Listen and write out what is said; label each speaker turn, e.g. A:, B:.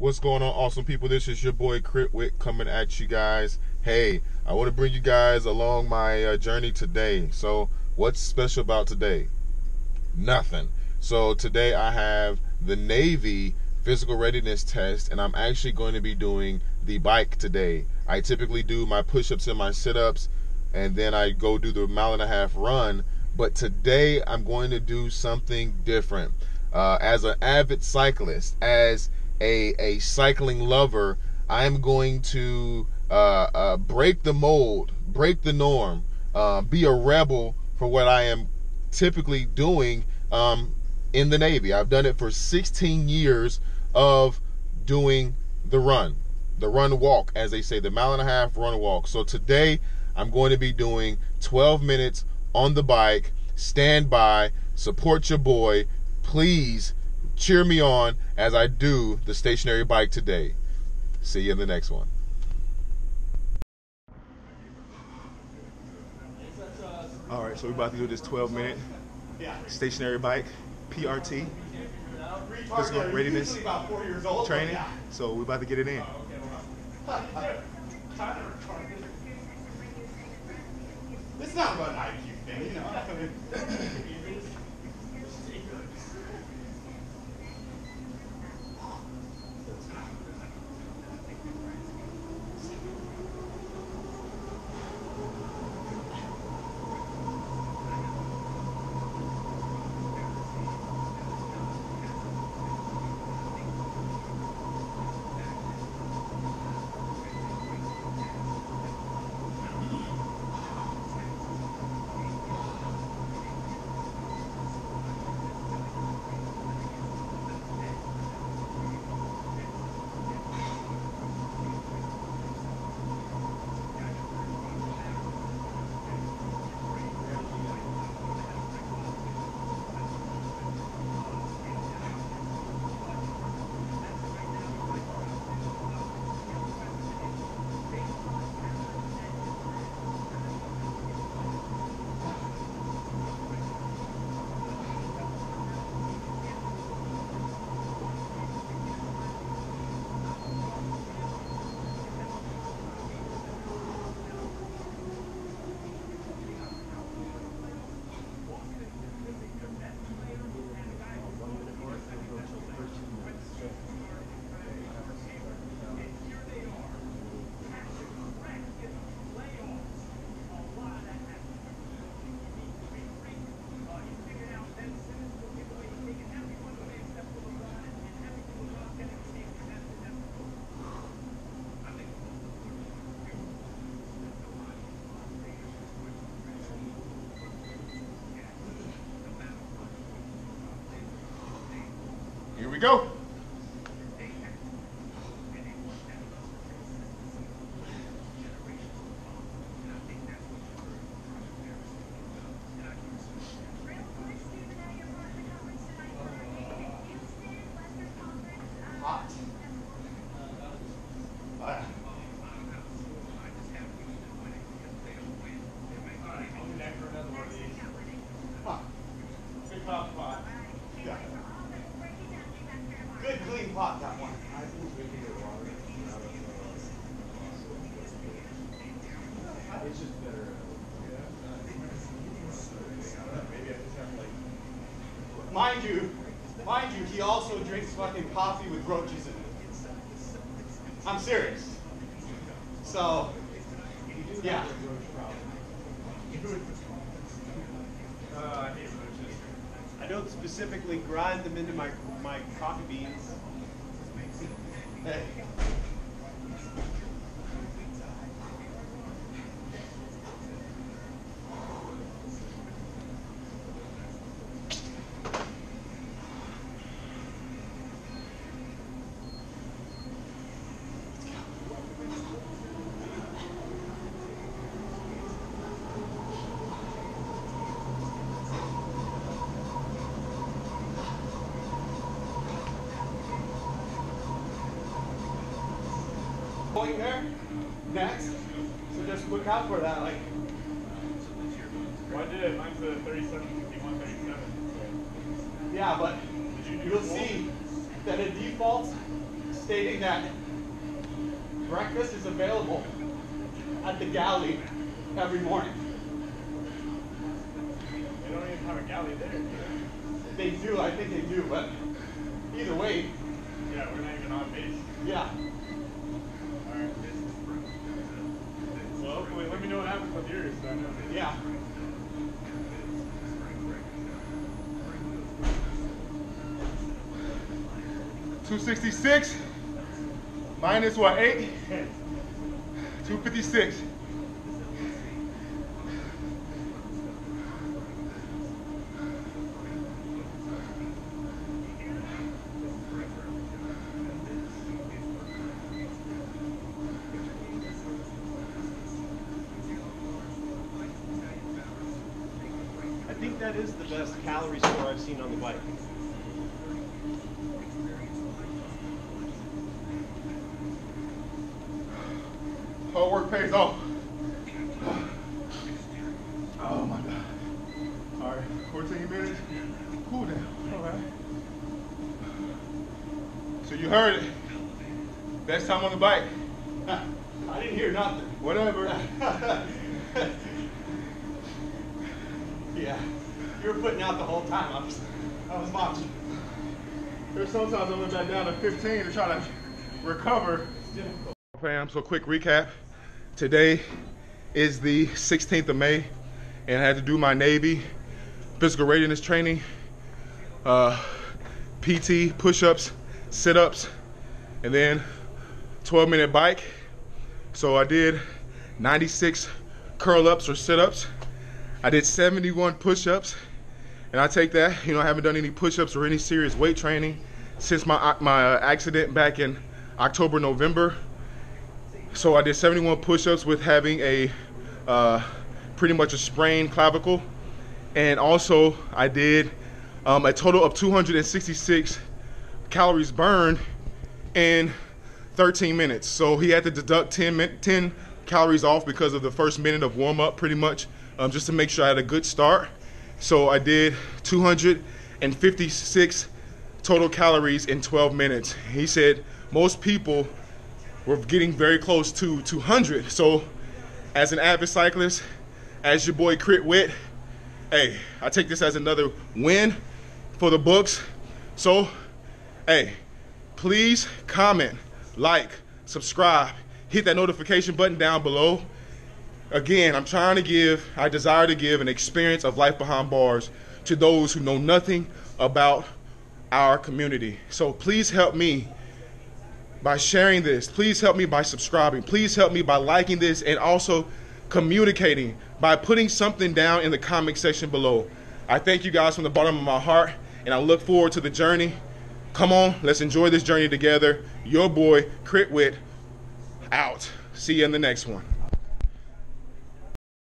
A: What's going on, awesome people? This is your boy Crit Whit coming at you guys. Hey, I want to bring you guys along my uh, journey today. So, what's special about today? Nothing. So, today I have the Navy physical readiness test, and I'm actually going to be doing the bike today. I typically do my push ups and my sit ups, and then I go do the mile and a half run. But today I'm going to do something different. Uh, as an avid cyclist, as a, a cycling lover, I'm going to uh, uh, break the mold, break the norm, uh, be a rebel for what I am typically doing um, in the Navy. I've done it for 16 years of doing the run, the run walk, as they say, the mile and a half run walk. So today I'm going to be doing 12 minutes on the bike. Stand by, support your boy. Please cheer me on as I do the stationary bike today. See you in the next one. All right, so we're about to do this 12 minute stationary bike, PRT, physical readiness training. So we're about to get it in. Go.
B: Hot. Ah. Huh. Good pot, pot. Yeah. Good clean pot, that one.
C: It's just better.
B: Mind you, mind you, he also drinks fucking coffee with roaches in it. I'm serious. So, yeah.
C: Uh, I. I don't specifically grind them into my my coffee beans.
B: Hey. Point there. Next. So just look out for that. Like,
D: I did it. Mine's a 37, 51, 37.
B: yeah, but you'll see that it defaults stating that breakfast is available at the galley every morning.
E: They don't even have a galley there.
B: They do, I think they do, but either way.
E: Yeah, we're not even on base.
B: yeah.
E: Let me know what happens with yours. So I know.
B: Yeah.
A: Two sixty six minus what eight? Two fifty six.
C: That is the best calorie score I've seen on the bike.
A: Hard work pays off. Oh my god. All right, 14 minutes. Cool down. All right. So you heard it. Best time on the bike.
B: I didn't hear nothing.
A: Whatever.
B: Yeah. You were putting out the whole time. I was, I was watching.
A: There's sometimes I went back down to 15 to try to recover. Fam, so quick recap. Today is the 16th of May, and I had to do my Navy physical readiness training, uh, PT, push-ups, sit-ups, and then 12-minute bike. So I did 96 curl-ups or sit-ups. I did 71 push-ups, and I take that. You know, I haven't done any push-ups or any serious weight training since my my uh, accident back in October, November. So I did 71 push-ups with having a uh, pretty much a sprained clavicle, and also I did um, a total of 266 calories burned in 13 minutes. So he had to deduct 10 min- 10 calories off because of the first minute of warm up, pretty much, um, just to make sure I had a good start. So I did 256 total calories in 12 minutes. He said most people were getting very close to 200. So, as an avid cyclist, as your boy Crit Whit, hey, I take this as another win for the books. So, hey, please comment, like, subscribe, hit that notification button down below. Again, I'm trying to give, I desire to give an experience of life behind bars to those who know nothing about our community. So please help me by sharing this. Please help me by subscribing. Please help me by liking this and also communicating by putting something down in the comment section below. I thank you guys from the bottom of my heart and I look forward to the journey. Come on, let's enjoy this journey together. Your boy, Crit Whit, out. See you in the next one.